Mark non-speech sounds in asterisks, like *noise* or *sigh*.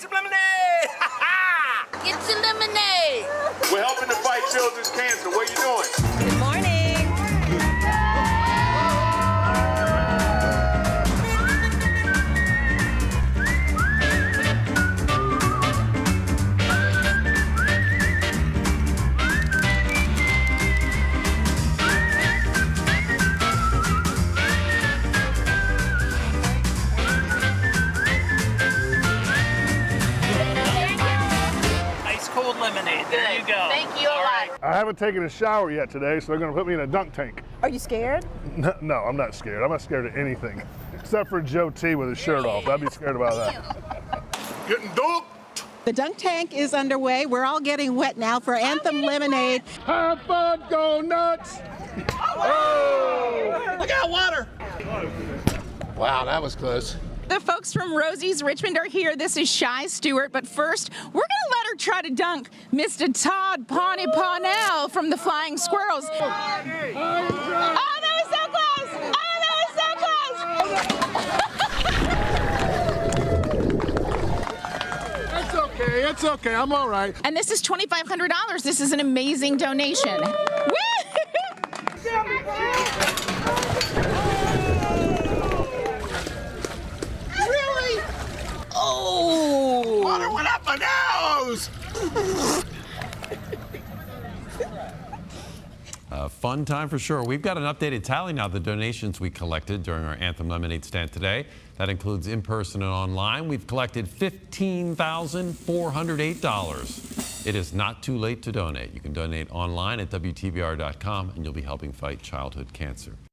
Get some lemonade! *laughs* Get some lemonade. We're helping to fight children's cancer. What are you doing? Good morning. Lemonade. There you go. Thank you a All lot. right. I haven't taken a shower yet today, so they're going to put me in a dunk tank. Are you scared? *laughs* No, no, I'm not scared. I'm not scared of anything, except for Joe T with his shirt off. I'd be scared about that. *laughs* Getting dunked. The dunk tank is underway. We're all getting wet now for Anthem LemonAid. Have fun, go nuts! Oh! Look out, water! Wow, that was close. The folks from Rosie's Richmond are here. This is Shy Stewart, but first, we're gonna let her try to dunk Mr. Todd Parney Parnell from the Flying Squirrels. Oh, oh, that was so close! Oh, that was so close! It's okay, it's okay. I'm all right. And this is $2,500. This is an amazing donation. Woo! Oh! Up my nose! A fun time for sure. We've got an updated tally now the donations we collected during our Anthem LemonAid stand today. That includes in person and online. We've collected $15,408. It is not too late to donate. You can donate online at WTVR.com and you'll be helping fight childhood cancer.